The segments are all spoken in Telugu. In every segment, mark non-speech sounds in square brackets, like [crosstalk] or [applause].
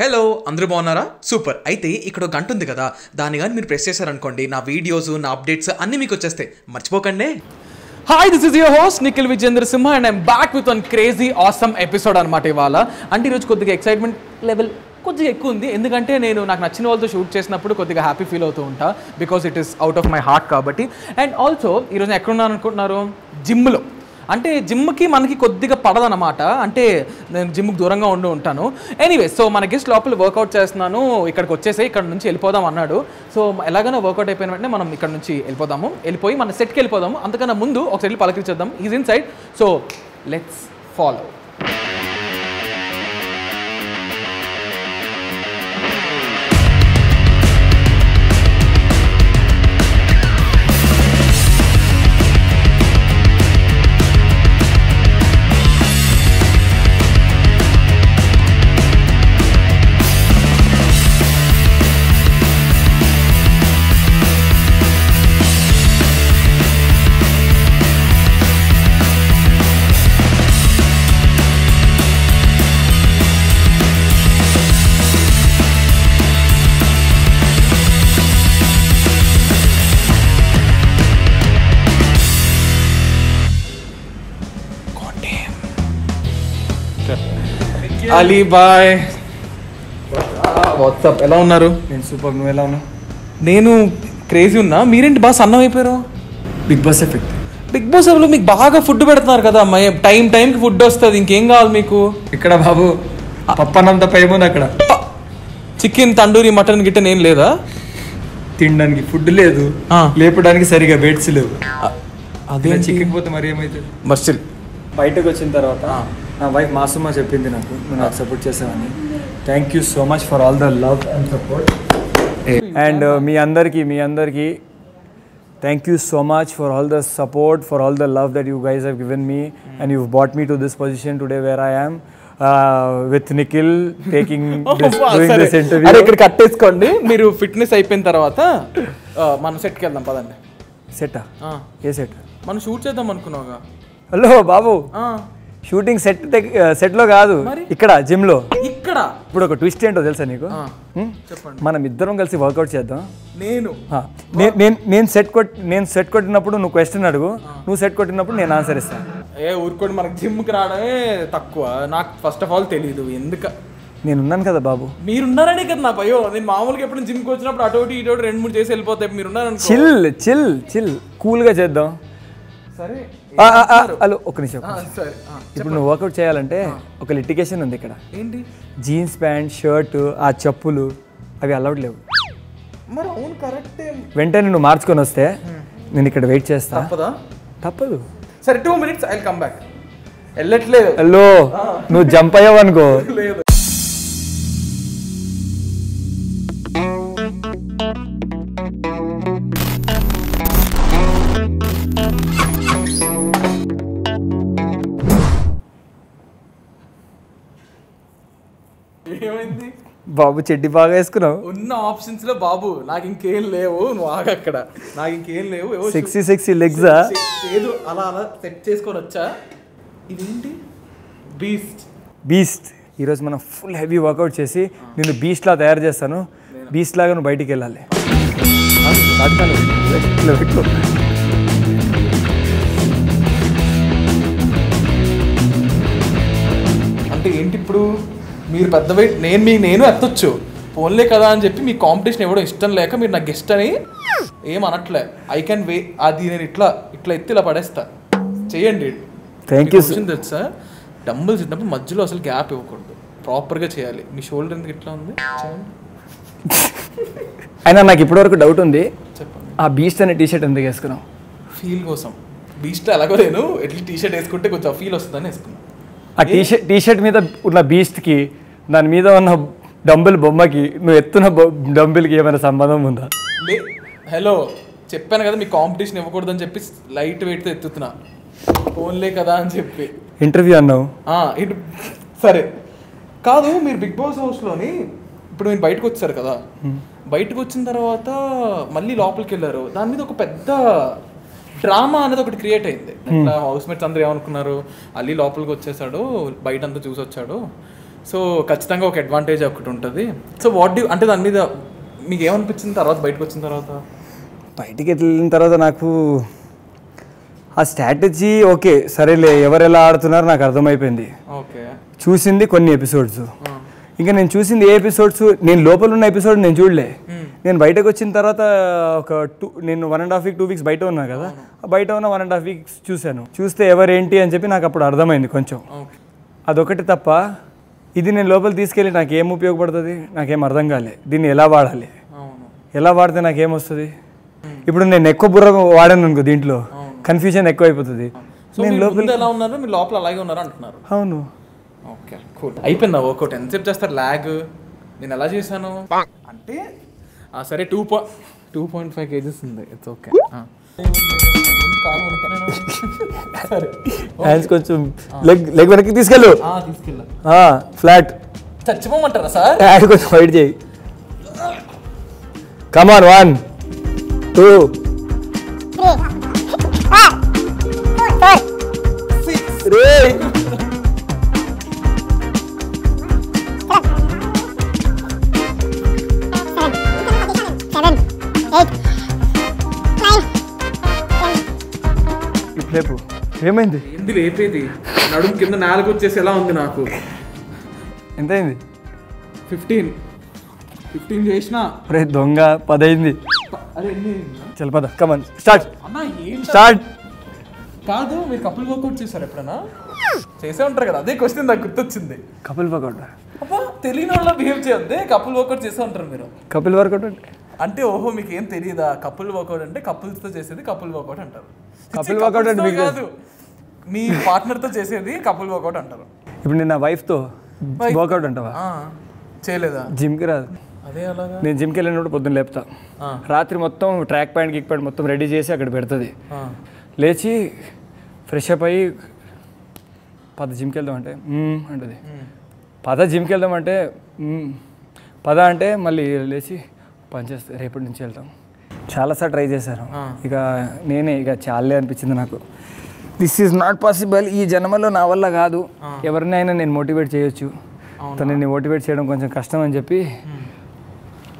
హలో అందరూ బాగున్నారా? సూపర్ అయితే ఇక్కడ ఒక గంట ఉంది కదా. దాన్ని కానీ మీరు ప్రెస్ చేశారనుకోండి నా వీడియోస్ నా అప్డేట్స్ అన్నీ మీకు వచ్చేస్తాయి. మర్చిపోకండి. Hi this is your host Nikhil Vijendra Simha and I'm back with one crazy awesome episode అనమాట ఇవాళ. అంటే ఈరోజు కొద్దిగా ఎక్సైట్మెంట్ లెవెల్ కొద్దిగా ఎక్కువ ఉంది. ఎందుకంటే నేను నాకు నచ్చిన వాళ్ళతో షూట్ చేసినప్పుడు కొద్దిగా హ్యాపీ ఫీల్ అవుతూ ఉంటా because it is out of my heart కాబట్టి. అండ్ ఆల్సో ఈరోజు ఎక్కడున్నాను అనుకుంటున్నారు? జిమ్లో అంటే జిమ్కి మనకి కొద్దిగా పడదనమాట అంటే నేను జిమ్కి దూరంగా ఉండి ఉంటాను. ఎనీవే సో మన గెస్ట్ లోపల వర్కౌట్ చేస్తున్నాను. ఇక్కడికి వచ్చేసి ఇక్కడ నుంచి వెళ్ళిపోదాం అన్నాడు. సో ఎలాగైనా వర్కౌట్ అయిపోయిన వెంటనే మనం ఇక్కడ నుంచి వెళ్ళిపోదాము. వెళ్ళిపోయి మన సెట్కి వెళ్ళిపోదాము. అంతకన్నా ముందు ఒకసారి పలకరించేద్దాం. Is inside so let's follow Ali bye. What's up ఎలా ఉన్నారు? నేను సూపర్ నువ్వు ఎలా ఉన్నావు? నేను క్రేజీ ఉన్నా. మీరేంటి బాగా సన్నం అయిపోయారు? Bigg Boss effect. బిగ్ బాస్లో మీకు బాగా ఫుడ్ పెడుతున్నారు కదా అమ్మాయి. టైం టైంకి ఫుడ్ వస్తుంది. ఇంకేం కావాలి మీకు? ఇక్కడ బాబు పప్పనంత పైముంది అక్కడ. చికెన్ తండూరి మటన్ గిట్టన్ ఏం లేదా? తినడానికి ఫుడ్ లేదు. లేపడానికి సరిగా బెడ్స్ లేవు. అదే చికెన్ పోతే మరి ఏమైతుంది? మస్టిల్ బయటకు వచ్చిన తర్వాత నా వైఫ్ మాసుమా చెప్పింది నాకు. నువ్వు నాకు సపోర్ట్ చేసావని. Thank you so much for all the love and support and మీ అందరికీ మీ అందరికీ thank you so much for all the support for all the love that you guys have given me and you brought me to this position today where I am with Nikhil taking interview ఇక్కడ కట్టేసుకోండి మీరు ఫిట్నెస్ అయిపోయిన తర్వాత ఆ, మనం సెట్కి వెళ్దాం పదండి. సెట్టా ఆ, ఏ సెట్ మనం షూట్ చేద్దాం అనుకున్నావుగా. హలో బాబు. షూటింగ్ సెట్ సెట్లో కాదు. మరి? ఇక్కడ జిమ్లో. ఇక్కడ? ఇప్పుడు ఒక ట్విస్ట్ ఏంటో తెలుసా నీకు? చెప్పండి. మనం ఇద్దరం కలిసి వర్కౌట్ చేద్దాం. నేను? నేను నేను సెట్ కొట్ నేను సెట్ కొట్టినప్పుడు నువ్వు క్వశ్చన్ అడుగు. నువ్వు సెట్ కొట్టినప్పుడు నేను ఆన్సర్ ఇస్తాను ఏ ఊరుకోండి మనకి జిమ్కి రావడమే తక్కువ. నాకు ఫస్ట్ ఆఫ్ ఆల్ తెలియదు ఎందుకు నేను ఉన్నాను కదా బాబు. మీరున్నారనే కదా నా భయం నేను మామూలుగా ఎప్పుడు జిమ్కి వచ్చినప్పుడు అటు ఇటు రెండు మూడు చేసి వెళ్ళిపోతాయి మీరున్నారనుకో. Chill chill chill. కూల్గా చేద్దాం. సరే హలో ఒక నిమిషం సరే ఇప్పుడు నువ్వు వర్కౌట్ చేయాలంటే ఒక లిటికేషన్ ఉంది ఇక్కడ. ఏంటి? జీన్స్ ప్యాంట్ షర్ట్ ఆ చెప్పులు అవి అలౌడ్ లేవు. మరి అవును కరెక్టే వెంటనే నువ్వు మార్చుకొని వస్తే నేను ఇక్కడ వెయిట్ చేస్తా. తప్పదా? తప్పదు. సరే two minutes I come back వెళ్ళట్లేదు. హలో నువ్వు జంప్ అయ్యావు అనుకో లేదు. బాబు చెడ్డి బాగా వేసుకున్నావు. ఉన్న ఆప్షన్స్లో బాబు నాకు ఇంకేం లేవు నువ్వు ఆగ అక్కడ. నాకు ఇంకేం లేవు సెక్సీ సెక్సీ లెగ్సా చేదు అలా అలా సెట్ చేసుకొని వచ్చా? ఇదేంటి? బీస్ట్ బీస్ట్ ఈరోజు మనం ఫుల్ హెవీ వర్కౌట్ చేసి నేను బీస్ట్ లా తయారు చేస్తాను. బీస్ట్ లాగా నువ్వు బయటికి వెళ్ళాలి. మీరు పెద్ద వెయిట్ నేను మీ నేను ఎత్తొచ్చు. ఫోన్లే కదా అని చెప్పి మీ కాంపిటీషన్ ఇవ్వడం ఇష్టం లేక మీరు నా గెస్ట్ అని ఏం అనట్లే. ఐ కెన్ వే అది నేను ఇట్లా ఇట్లా ఎత్తి ఇలా పడేస్తా. చేయండి. Sir. విషయం తెలుసా? డంబుల్స్ ఇచ్చినప్పుడు మధ్యలో అసలు గ్యాప్ ఇవ్వకూడదు. ప్రాపర్గా చేయాలి. మీ షోల్డర్ ఎందుకు ఇట్లా ఉంది? అయినా నాకు ఇప్పటివరకు డౌట్ ఉంది. చెప్పండి. ఆ బీస్ట్ అనే టీ షర్ట్ ఎందుకు వేసుకున్నావు? ఫీల్ కోసం. బీస్ట్ ఎలాగో నేను ఎట్లా టీ షర్ట్ వేసుకుంటే కొంచెం ఫీల్ వస్తుందని వేసుకున్నాను ఆ టీ షర్ట్ టీ షర్ట్ మీద ఉన్న బీస్ట్కి దాని మీద ఉన్న డంబుల్ బొమ్మకి నువ్వు ఎత్తున్న డంబుల్కి ఏమైనా సంబంధం ఉందా? హలో చెప్పాను కదా మీ కాంపిటీషన్ ఇవ్వకూడదని చెప్పి లైట్ వెయిట్తో ఎత్తుతున్నా. ఫోన్లే కదా అని చెప్పి. ఇంటర్వ్యూ అన్నావు? ఇటు సరే. కాదు మీరు బిగ్ బాస్ హౌస్లోని ఇప్పుడు మీరు బయటకు వచ్చారు కదా. బయటకు వచ్చిన తర్వాత మళ్ళీ లోపలికి వెళ్ళారు. దాని మీద ఒక పెద్ద డ్రామా అనేది ఒకటి క్రియేట్ అయింది. హౌస్ మేట్స్ అందరూ ఏమనుకున్నారు? అల్లి లోపలికి వచ్చేసాడు బయట అంతా చూసి వచ్చాడు సో ఖచ్చితంగా ఒక అడ్వాంటేజ్ ఒకటి ఉంటుంది. సో వాట్ డూ అంటే దాని మీద మీకు ఏమనిపించిన తర్వాత బయటకు వచ్చిన తర్వాత? బయటికి వెళ్ళిన తర్వాత నాకు ఆ స్ట్రాటజీ ఓకే సరేలే ఎవరు ఎలా ఆడుతున్నారో నాకు అర్థమైపోయింది. ఓకే చూసింది కొన్ని ఎపిసోడ్స్ ఇంకా నేను చూసింది ఏ ఎపిసోడ్స్ నేను లోపల ఉన్న ఎపిసోడ్ నేను చూడలే. నేను బయటకు వచ్చిన తర్వాత ఒక టూ నేను one and half week two weeks బయట ఉన్నా కదా. బయట ఉన్న వన్ అండ్ హాఫ్ వీక్స్ చూశాను. చూస్తే ఎవరేంటి అని చెప్పి నాకు అప్పుడు అర్థమైంది కొంచెం. అదొకటి తప్ప ఇది నేను లోపల తీసుకెళ్ళి నాకు ఏం ఉపయోగపడుతుంది? నాకేం అర్థం కాలే. దీన్ని ఎలా వాడాలి? అవును. ఎలా వాడితే నాకేం వస్తుంది? ఇప్పుడు నేను ఎక్కువ బుర్ర వాడాను అనుకో దీంట్లో. కన్ఫ్యూజన్ ఎక్కువ అయిపోతుంది మీరు ముందు ఎలా ఉన్నారు? మీరు లోపల అలాగే ఉన్నారు అంటున్నారు. అవును. ఓకే కూల్ అయిపోయిందా? వర్కౌట్ ఎంతసేపు చేస్తారు? ల్యాగ్ నేను ఎలా చేశాను? అంటే సరే two point two point five kgs ఉంది. ఇట్స్ ఓకే సరే హ్యాండ్స్ [laughs] కొంచెం లెగ్ లెగ్ వెనక్కి తీసుకెళ్ళు. ఆ, తీసుకెళ్ళా. ఫ్లాట్ చచ్చిపోమంటారా సార్? [laughs] హ్యాండ్ కొంచెం వైట్ చేయి. కమాన్ వన్ టూ ఏమైంది? ఏంది లేపేది? నడుము కింద నాలుగు వచ్చేసి ఎలా ఉంది నాకు? ఎంతైంది? ఫిఫ్టీన్. ఫిఫ్టీన్ చేసిన? రే దొంగ పదైంది. అరే ఎన్ని చల్ పద కమన్ స్టార్ట్ స్టార్ట్ కాదు మీరు కపుల్ వర్కౌట్ చేశారు ఎప్పుడైనా చేసే ఉంటారు కదా అదే క్వశ్చన్ నాకు గుర్తొచ్చింది. కపిల్ వర్కౌట్ అబ్బా తెలియని వాళ్ళ బిహేవ్ చేయొద్దే కపుల్ వర్కౌట్ చేసే ఉంటారు మీరు. కపిల్ వర్కౌట్ అంటే? అంటే ఓహో మీకు ఏం తెలియదా కపుల్ వర్కౌట్ అంటే couples తో చేసేది కపుల్ వర్కౌట్ అంటారు. Couple workout అంటే కాదు. మీ partner తో చేసేది కపుల్ వర్కౌట్ అంటారు. ఇప్పుడు నేను నా వైఫ్తో వర్కౌట్ అంటావా? చేయలేదా? జిమ్కి రాదు. అదే అలాగా? నేను జిమ్కి వెళ్ళినప్పుడు పొద్దున్న లేపుతా. రాత్రి మొత్తం ట్రాక్ ప్యాంట్ గిక్ ప్యాంట్ మొత్తం రెడీ చేసి అక్కడ పెడుతుంది. లేచి ఫ్రెష్ అప్ అయ్యి పద జిమ్కి వెళ్దాం అంటే అంటది. పద జిమ్కి వెళ్దాం అంటే. పద అంటే మళ్ళీ లేచి పనిచేస్తే రేపటి నుంచి వెళ్తాం. చాలాసార్లు ట్రై చేశాను. ఇక నేనే ఇక చాలే అనిపించింది నాకు. దిస్ ఈజ్ నాట్ పాసిబుల్ ఈ జన్మలో నా వల్ల కాదు. ఎవరినైనా నేను మోటివేట్ చేయొచ్చు. తనని మోటివేట్ చేయడం కొంచెం కష్టం అని చెప్పి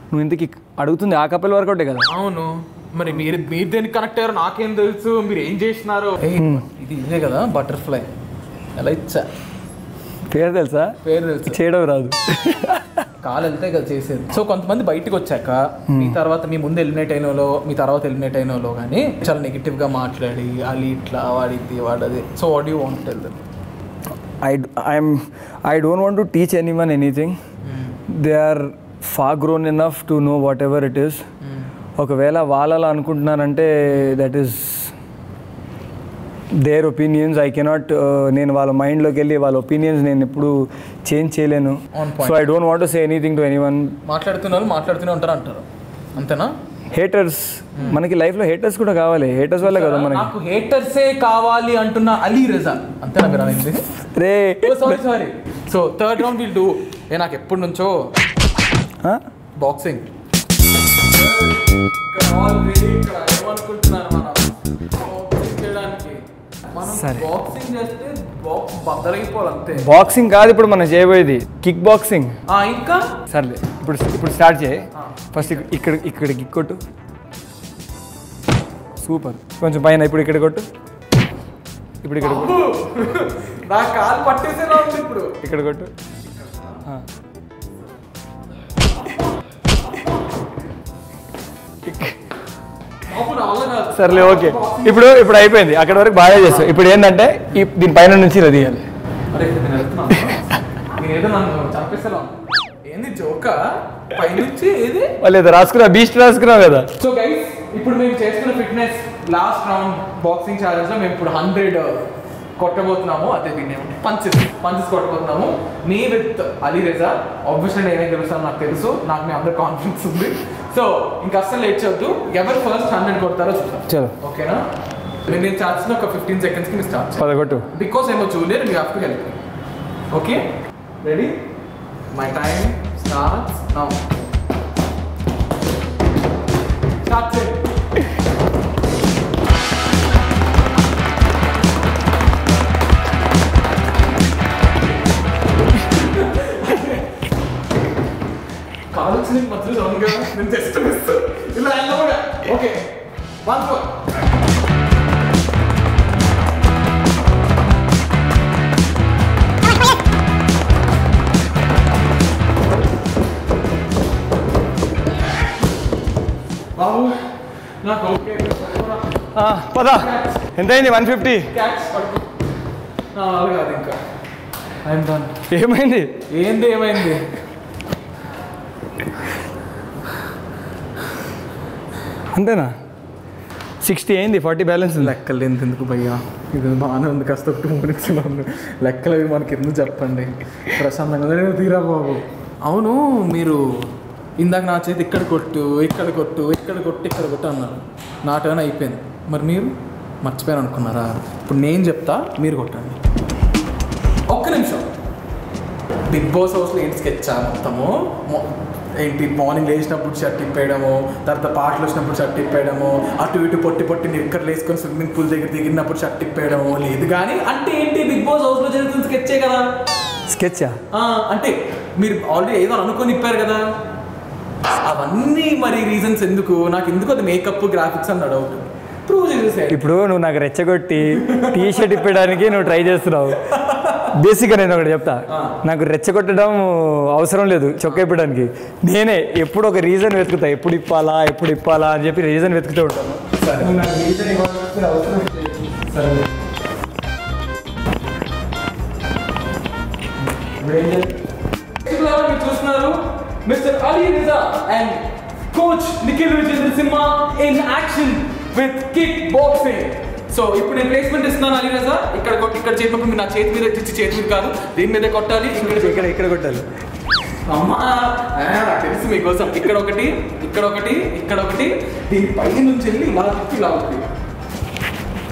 నువ్వు ఇంతకి అడుగుతుంది ఆ కపిల్ వర్కౌటే కదా? అవును. మరి మీరు మీరు దేనికి కనెక్ట్ అయ్యారో నాకేం తెలుసు. మీరు ఏం చేసినారో? ఏయ్, ఇది ఇదే కదా బటర్ఫ్లై ఎలా ఇచ్చా? పేరు తెలుసా? పేరు తెలుసు. చేయడం రాదు. [laughs] కాలు వెళ్తే కదా చేసేది. సో కొంతమంది బయటకు వచ్చాక మీ తర్వాత మీ ముందు ఎలిమినేట్ అయిన వాళ్ళు మీ తర్వాత ఎలిమినేట్ అయిన వాళ్ళు కానీ చాలా నెగిటివ్గా మాట్లాడి అది ఇట్లా వాడిది వాడది. So what you want tell them I, d- I'm, I don't want to teach anyone anything. They are far grown enough to know whatever it is. ఒకవేళ వాళ్ళలా అనుకుంటున్నారంటే that is their opinions I cannot నేను వాళ్ళ మైండ్లోకి వెళ్ళి వాళ్ళ ఒపీనియన్స్ నేను ఎప్పుడు చేంజ్ చేయలేను. So I don't want say anything to anyone మాట్లాడుతున్న వాళ్ళు మాట్లాడుతూనే ఉంటారు అంటారు అంతేనా హేటర్స్ మనకి లైఫ్లో హేటర్స్ కూడా కావాలి. హేటర్స్ వల్లే కదా మనకి. నాకు హేటర్సే కావాలి అంటున్న అలీ రజా. అంతేనా మీరు అనేది రే. Sorry sorry so third round will do a నాకు ఎప్పటి నుంచో? బాక్సింగ్ మనం బాక్సింగ్ చేయడానికి మనం సరే. బాక్సింగ్ చేస్తే బాక్స్ బద్దలైపోవాలి అంతే బాక్సింగ్ కాదు ఇప్పుడు మనం చేయబోయేది కిక్ బాక్సింగ్ ఇంకా? సర్లే ఇప్పుడు ఇప్పుడు స్టార్ట్ చేయి. ఫస్ట్ ఇక్కడ ఇక్కడ కిక్ కొట్టు. సూపర్ కొంచెం పైన ఇప్పుడు ఇక్కడ కొట్టు. ఇప్పుడు ఇక్కడ కొట్టు. [laughs] నా కాలు పట్టేసేలా ఉంది ఇప్పుడు. ఇక్కడ కొట్టు. ఆ. సర్లే ఓకే. ఇప్పుడు ఇప్పుడు అయిపోయింది. అక్కడ వరకు బాగా చేస్తావు. ఇప్పుడు ఏంటంటే దీని పైన నుంచి ఇలా తీయాలి. ఏదో రాసుకున్నా బీస్ట్ రాసుకున్నావు కదా. సో గైస్ ఇప్పుడు మేము చేస్తున్న ఫిట్నెస్ లాస్ట్ రౌండ్ బాక్సింగ్ ఛాలెంజ్లో మేము ఇప్పుడు హండ్రెడ్ కొట్టబోతున్నాము. అదే దీన్ని punches punches కొట్టబోతున్నాము. Me with Ali Reza obviously నేనేం గెలుస్తాను నాకు తెలుసు. నాకు మీ అందరు కాన్ఫిడెన్స్ ఉంది. సో ఇంకా అస్సలు లేట్ చేయొద్దు. ఎవరు ఫస్ట్ హండ్రెడ్ కొడతారో చూద్దాం. చలో. ఓకేనా నేను ఛాన్స్ ఒక ఫిఫ్టీన్ సెకండ్స్కి మీరు స్టార్ట్ పదకొట్టు బికాస్ ఏమో junior have to help okay ready my time starts now start చేయండి ఆలోచనకి మధ్యలో అవునుగా నేను చేస్తాను ఇలా వెళ్ళా కూడా. ఓకే వన్ ఫోర్ బాబు నాకు ఓకే పద. ఎంతైంది? వన్ ఫిఫ్టీ ఏమైంది? ఏంది ఏమైంది? అంతేనా? సిక్స్టీ అయింది ఫార్టీ బ్యాలెన్స్ లెక్కలు లెక్కలు ఎందుకు భయ్యా? ఇది బాగానే ఉంది కాస్త టూ మినిట్స్లో లెక్కలు అవి మనకి ఎందుకు చెప్పండి? ప్రశాంతంగా తీరా బాబు. అవును మీరు ఇందాక నా చేతి ఇక్కడ కొట్టు ఇక్కడ కొట్టు ఇక్కడ కొట్టు ఇక్కడ కొట్టు అన్నారు. నా టర్న్ అయిపోయింది. మరి మీరు మర్చిపోయాను అనుకున్నారా? ఇప్పుడు నేను చెప్తా మీరు కొట్టండి. ఒక్క నిమిషం. బిగ్ బాస్ హౌస్లో ఏంటి స్కెచ్ మొత్తము? ఏంటి మార్నింగ్ లేచినప్పుడు షర్ట్ ఇప్పేయడము తర్వాత పాటలు వచ్చినప్పుడు షర్ట్ ఇప్పేయడము అటు ఇటు పొట్టి పొట్టి నిక్కర్లు వేసుకొని స్విమ్మింగ్ పూల్ దగ్గర దిగినప్పుడు షర్ట్ ఇప్పేయడము లేదు కానీ అంటే ఏంటి బిగ్ బాస్ హౌస్లో జరుగుతున్న స్కెచ్చే కదా? స్కెచ్చా? అంటే మీరు ఆల్రెడీ ఏదో అనుకొని ఇప్పారు కదా? అవన్నీ మరి రీజన్స్ ఎందుకు? నాకు ఎందుకు అది మేకప్ గ్రాఫిక్స్ అని డౌట్ ప్రూవ్ చేసేసాడు ఇప్పుడు నువ్వు నాకు రెచ్చగొట్టి టీ షర్ట్ ఇప్పడానికి నువ్వు ట్రై చేస్తున్నావు. బేసిక్గా నేను ఒకటి చెప్తా. నాకు రెచ్చగొట్టడం అవసరం లేదు చొక్క ఇప్పడానికి. నేనే ఎప్పుడు ఒక రీజన్ వెతుకుతా ఎప్పుడు ఇప్పాలా ఎప్పుడు ఇప్పాలా అని చెప్పి రీజన్ వెతుకుతూ ఉంటాను. చూస్తున్నారు mister Ali Reza and coach Nikhil Vijendra Simha in action with kick boxing so ఇప్పుడు నేను ప్లేస్మెంట్ ఇస్తున్నాను అలీ రజా ఇక్కడ కొట్టి ఇక్కడ చేసినప్పుడు మీరు నా చేతి మీద తెచ్చి చేతి మీద కాదు దీని మీద కొట్టాలి. ఇక్కడ ఇక్కడ ఇక్కడ కొట్టాలి. అమ్మా తెలుసు మీకోసం. ఇక్కడ ఒకటి ఇక్కడ ఒకటి ఇక్కడ ఒకటి. దీని పై నుంచి వెళ్ళి ఇలా తిప్పి ఇలా ఒకటి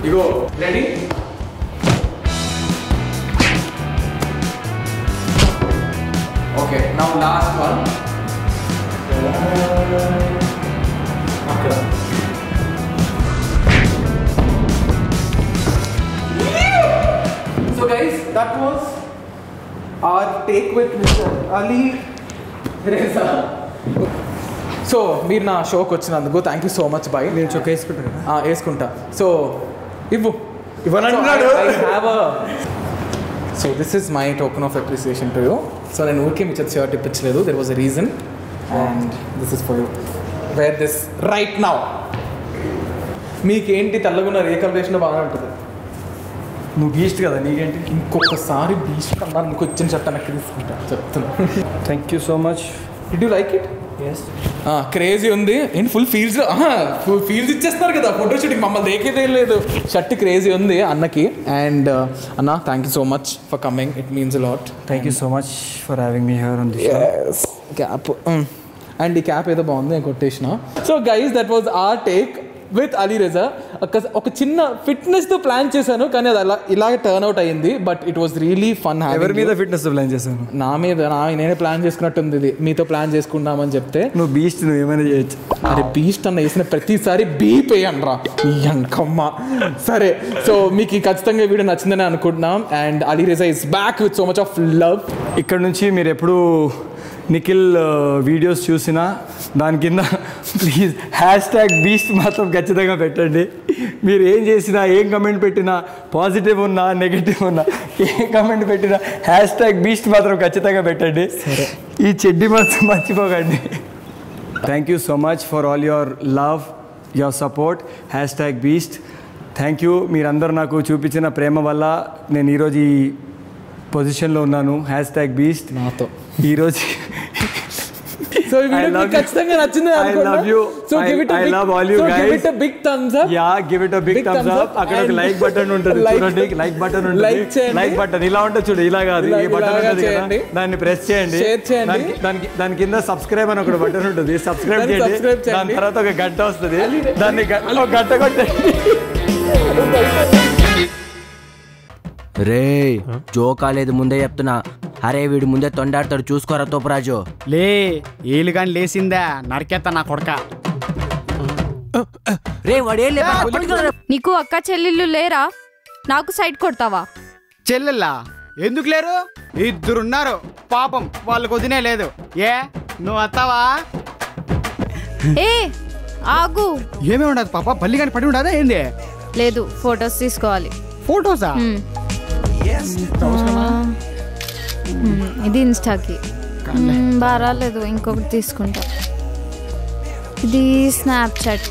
ఇగో రెడీ ఓకే నా లాస్ట్ వన్ అక్కడ. That was our take with mister Ali Reza so మీరు నా షోకి వచ్చినందుకు thank you so much bye నేను చొక్క వేసుకుంటాను ఆ, వేసుకుంటా. సో ఇవ్వు. ఇవ్వనంటున్నాడు. So this is my token of appreciation to you so నేను ఊరికే మీ చేత shirt ఇప్పించలేదు. There was a reason and this is for you wear this right now మీకేంటి తెల్లగున్న రే కలర్ వేసిన బాగానే ఉంటుంది. నువ్వు బీస్ట్ కదా నీకేంటి? ఇంకొకసారి బీచ్ కన్నా నీకు వచ్చిన షర్ట్ వెనక్కి తీసుకుంటా. చెప్తున్నా. Thank you so much did you like it yes crazy ఉంది. ఏంటి ఫుల్ ఫీల్స్ ఫుల్ ఫీల్స్ ఇచ్చేస్తున్నారు కదా ఫోటో షూటింగ్ మమ్మల్ని దేకేదే లేదు. షర్ట్ క్రేజీ ఉంది అన్నకి. అండ్ అన్న thank you so much for coming it means lot thank you so much for having me here on this cap and ఈ క్యాప్ ఏదో బాగుంది నేను కొట్టేసిన. So guys that was our take with Ali Reza ఒక ఒక చిన్న ఫిట్నెస్తో ప్లాన్ చేశాను కానీ అది అలా ఇలాగే టర్న్ అవుట్ అయ్యింది but it was really fun ఎవరి మీద ఫిట్నెస్ ప్లాన్ చేశాను? నా మీద నా నేనే ప్లాన్ చేసుకున్నట్టుంది ఇది. మీతో ప్లాన్ చేసుకుందామని చెప్తే. నువ్వు బీస్ట్ నువ్వు ఏమైనా చేయొచ్చు. అరే బీస్ట్ అన్న వేసిన ప్రతిసారి బీప్ వేయండి రా ఎంకమ్మ సరే సో మీకు ఖచ్చితంగా వీడియో నచ్చిందని అనుకుంటున్నాం. And Ali Reza is back with so much of love ఇక్కడ నుంచి మీరు ఎప్పుడు నిఖిల్ వీడియోస్ చూసినా దాని కింద ప్లీజ్ హ్యాష్ ట్యాగ్ బీస్ట్ మాత్రం ఖచ్చితంగా పెట్టండి. మీరు ఏం చేసినా ఏం కమెంట్ పెట్టినా పాజిటివ్ ఉన్నా నెగిటివ్ ఉన్నా ఏ కమెంట్ పెట్టినా హ్యాష్ ట్యాగ్ బీస్ట్ మాత్రం ఖచ్చితంగా పెట్టండి. ఈ చెడ్డి మాత్రం మర్చిపోకండి. Thank you so much for all your love your support hashtag beast thank you మీరందరూ నాకు చూపించిన ప్రేమ వల్ల నేను ఈరోజు ఈ పొజిషన్లో ఉన్నాను. హ్యాష్ ట్యాగ్ బీస్ట్ నాతో. ఈరోజు సో ఈ వీడియో మీకు. ఖచ్చితంగా నచ్చింది I love you. So give it I love all you so give. It big thumbs up yeah give it big thumbs up అక్కడ ఒక లైక్ బటన్ ఉంటుంది [laughs] చూడండి లైక్ బటన్ ఉంటుంది like చేయండి. లైక్ బటన్ ఇలా ఉంటుంది చూడు ఇలా కాదు ఈ బటన్ ఉంటుంది కదా. దాన్ని ప్రెస్ చేయండి Share చేయండి. దానికి- దాని కింద సబ్స్క్రైబ్ అని ఒక బటన్ ఉంటుంది సబ్స్క్రైబ్ చేయండి. దాని తర్వాత ఒక గంట వస్తుంది దాన్ని ఒక గంట కొట్టండి రే జోక్ కాలేదు ముందే చెప్తున్నా. అరే వీడు ముందే తొండాడతాడు చూసుకోరా తోపరాజు. లే ఏలు కానీ లేసిందా? నరికేత్తా నా కొడక. రే వాడు. నీకు అక్క చెల్లెళ్ళు లేరా? నాకు సైడ్ కొడతావా? చెల్లెల్లా ఎందుకు లేరు? ఇద్దరున్నారు. పాపం వాళ్ళకు వదినే లేదు. ఏ నువ్వు వస్తావా? ఏ ఆగు. ఏమేమి ఉండదు పాప? పల్లి కానీ పడి ఉండదా ఏంది? లేదు ఫొటోస్ తీసుకోవాలి. ఫోటోసా? ఇది ఇన్స్టాకి. బాగా రాలేదు. ఇంకొకటి తీసుకుంటా. ఇది స్నాప్చాట్